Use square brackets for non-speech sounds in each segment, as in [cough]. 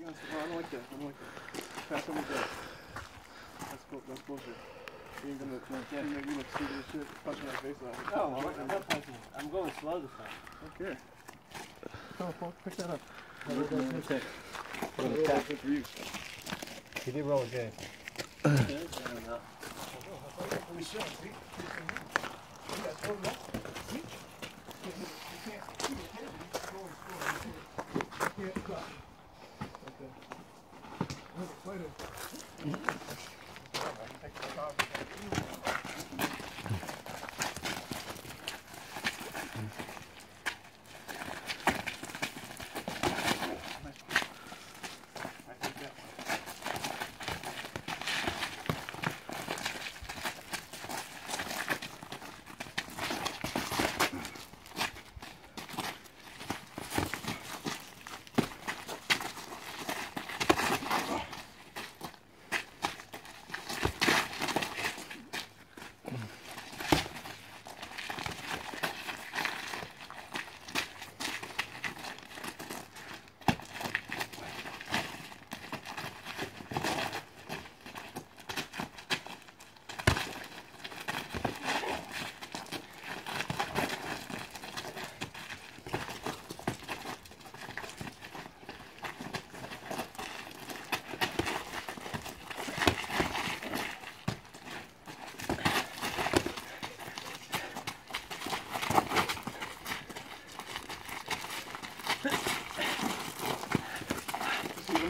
You I don't like that. I don't like that. Pass on the gas. That's, bull- that's bullshit. You ain't gonna like, you make me look stupid as shit. Punching my face off. No, I'm, I'm. I'm going slow this time. Okay. On, folks. pick that up. Okay. Good for you. He did roll a I'm. Come on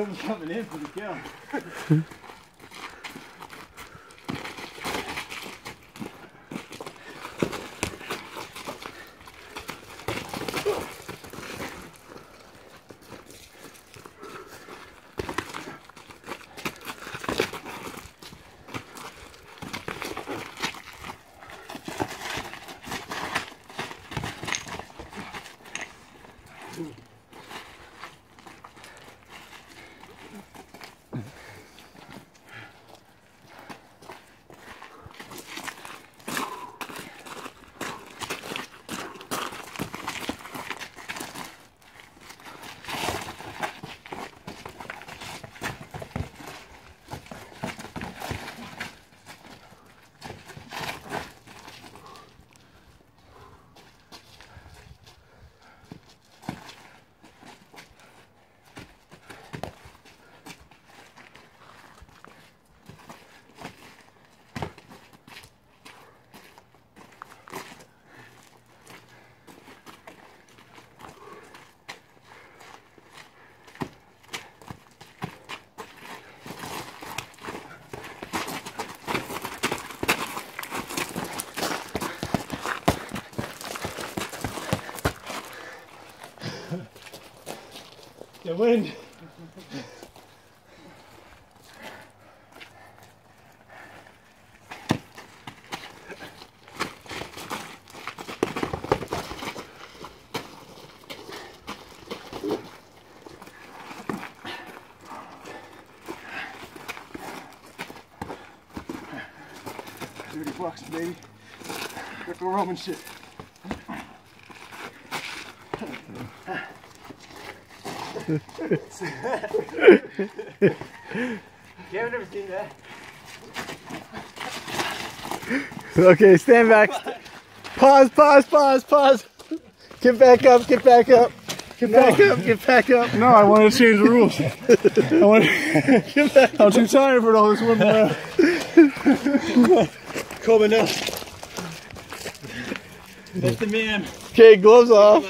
Yeah, defend it. I'm coming the. The wind. Thirty bucks, baby. Greco Roman shit. You haven't never seen that? Okay, stand back. Pause, pause, pause, pause. Get back up, get back up. Get back up, get back up. No, I wanted to change the rules. [laughs] I wanted, I'm too tired for all this women. Uh, [laughs] Coleman, no. That's the man. Okay, gloves off.